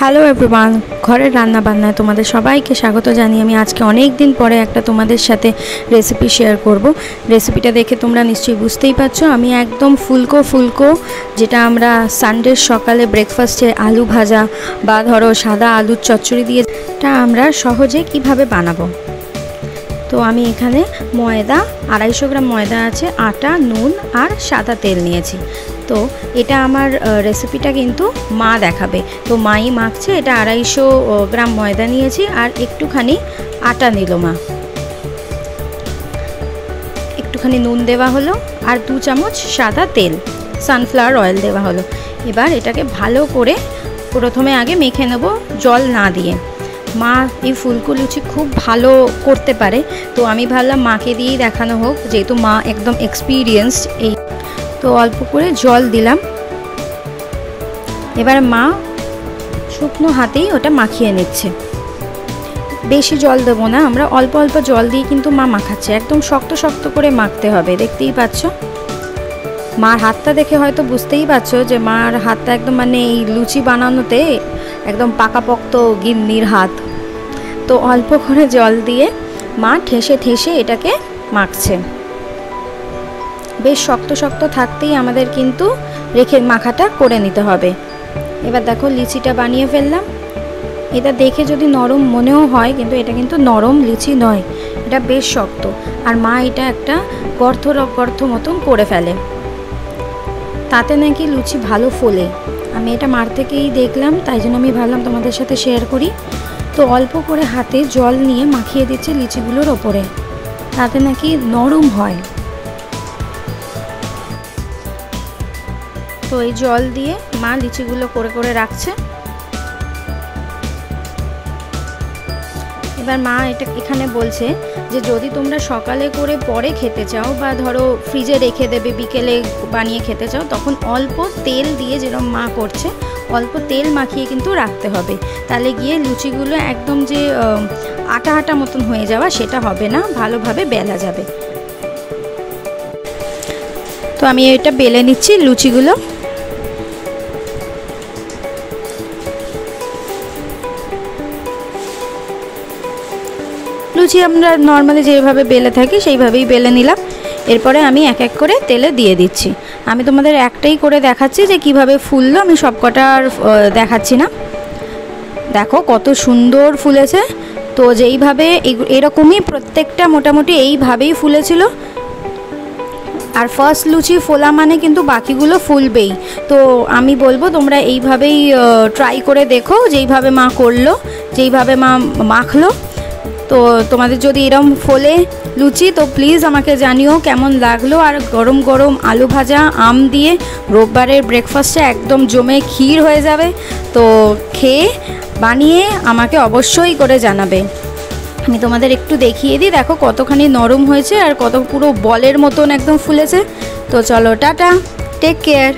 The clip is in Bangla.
হ্যালো এভরিওয়ান ঘরের রান্না বান্নায় তোমাদের সবাইকে স্বাগত জানিয়ে আমি আজকে অনেক দিন পরে একটা তোমাদের সাথে রেসিপি শেয়ার করব। রেসিপিটা দেখে তোমরা নিশ্চয়ই বুঝতেই পারছ। আমি একদম ফুলকো ফুলকো, যেটা আমরা সানডের সকালে ব্রেকফাস্টে আলু ভাজা বা ধরো সাদা আলুর চচ্চড়ি দিয়ে তা আমরা সহজে কীভাবে বানাবো? তো আমি এখানে ময়দা, আড়াইশো গ্রাম ময়দা আছে, আটা, নুন আর সাদা তেল নিয়েছি। তো এটা আমার রেসিপিটা কিন্তু মা দেখাবে। তো মাই মাখছে, এটা আড়াইশো গ্রাম ময়দা নিয়েছি আর একটুখানি আটা নিল মা। একটুখানি নুন দেওয়া হলো আর দু চামচ সাদা তেল সানফ্লাওয়ার অয়েল দেওয়া হলো। এবার এটাকে ভালো করে প্রথমে আগে মেখে নেব জল না দিয়ে। মা এই ফুলকো লুচি খুব ভালো করতে পারে, তো আমি ভাবলাম মাকে দিয়েই দেখানো হোক, যেহেতু মা একদম এক্সপিরিয়েন্সড এই তো অল্প করে জল দিলাম। এবার মা শুকনো হাতেই ওটা মাখিয়ে নিচ্ছে। বেশি জল দেবো না, আমরা অল্প অল্প জল দিয়ে কিন্তু মা মাখাচ্ছে। একদম শক্ত শক্ত করে মাখতে হবে, দেখতেই পাচ্ছ? মার হাতটা দেখে হয়তো বুঝতেই পারছ যে মার হাতটা একদম মানে এই লুচি বানানোতে একদম পাকাপোক্ত গিন্নির হাত। তো অল্প করে জল দিয়ে মা ঠেসে ঠেসে এটাকে মাখছে। বেশ শক্ত শক্ত থাকতেই আমাদের কিন্তু রেখে মাখাটা করে নিতে হবে। এবার দেখো লিচিটা বানিয়ে ফেললাম। এটা দেখে যদি নরম মনেও হয়, কিন্তু এটা কিন্তু নরম লিচি নয়, এটা বেশ শক্ত। আর মা এটা একটা গর্থ গর্থ মতন করে ফেলে। তাতে নাকি লুচি ভালো ফোলে। আমি এটা মার থেকেই দেখলাম, তাই জন্য আমি ভাবলাম তোমাদের সাথে শেয়ার করি। তো অল্প করে হাতে জল নিয়ে মাখিয়ে দিচ্ছে লিচিগুলোর ওপরে। তাতে নাকি নরম হয়। তো এই জল দিয়ে মা লিচিগুলো করে করে রাখছে। এবার মা এটা এখানে বলছে যে, যদি তোমরা সকালে করে পরে খেতে চাও বা ধরো ফ্রিজে রেখে দেবে, বিকেলে বানিয়ে খেতে চাও, তখন অল্প তেল দিয়ে যেরকম মা করছে, অল্প তেল মাখিয়ে কিন্তু রাখতে হবে। তাহলে গিয়ে লুচিগুলো একদম যে আটা আটা মতন হয়ে যাওয়া, সেটা হবে না, ভালোভাবে বেলা যাবে। তো আমি এটা বেলে নিচ্ছি লুচিগুলো। লুচি আমরা নর্মালি যেভাবে বেলে থাকি, সেইভাবেই বেলে নিলাম। এরপরে আমি এক এক করে তেলে দিয়ে দিচ্ছি। আমি তোমাদের একটাই করে দেখাচ্ছি যে কীভাবে ফুললো, আমি সবকটা আর দেখাচ্ছি না। দেখো কত সুন্দর ফুলেছে। তো যেইভাবে এরকমই প্রত্যেকটা মোটামুটি এইভাবেই ফুলেছিল। আর ফার্স্ট লুচি ফোলা মানে কিন্তু বাকিগুলো ফুলবেই। তো আমি বলব, তোমরা এইভাবেই ট্রাই করে দেখো, যেইভাবে মা করল, যেইভাবে মা, মাখলো। তো তোমাদের যদি এরম ফোলে লুচি, তো প্লিজ আমাকে জানিও কেমন লাগল। আর গরম গরম আলু ভাজা, আম দিয়ে রোববারের ব্রেকফাস্টে একদম জমে ক্ষীর হয়ে যাবে। তো খেয়ে, বানিয়ে আমাকে অবশ্যই করে জানাবে। আমি তোমাদের একটু দেখিয়ে দিই। দেখো কতখানি নরম হয়েছে আর কত পুরো বলের মতন একদম ফুলেছে। তো চলো, টাটা। Take care